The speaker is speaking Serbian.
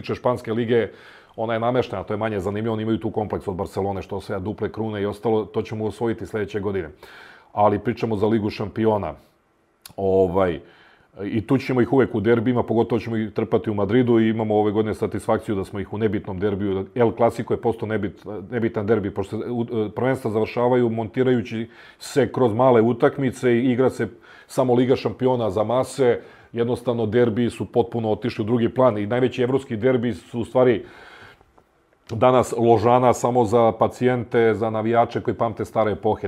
tiče Španske lige, ona je nameštena, to je manje zanimljivo, oni imaju tu kompleks od Barcelone, što se ja duple krune i ostalo, to ćemo osvojiti sledeće godine. Ali pričamo za Ligu šampiona. Ovaj, I tu ćemo ih uvek u derbima, pogotovo ćemo ih trpati u Madridu i imamo ove godine satisfakciju da smo ih u nebitnom derbiju. El Clasico je postao nebit, nebitan derbi, pošto se prvenstva završavaju montirajući se kroz male utakmice i igra se samo Liga šampiona za mase. Jednostavno derbi su potpuno otišli u drugi plan i najveći evropski derbi su u stvari danas ložana samo za pacijente, za navijače koji pamte stare epohe.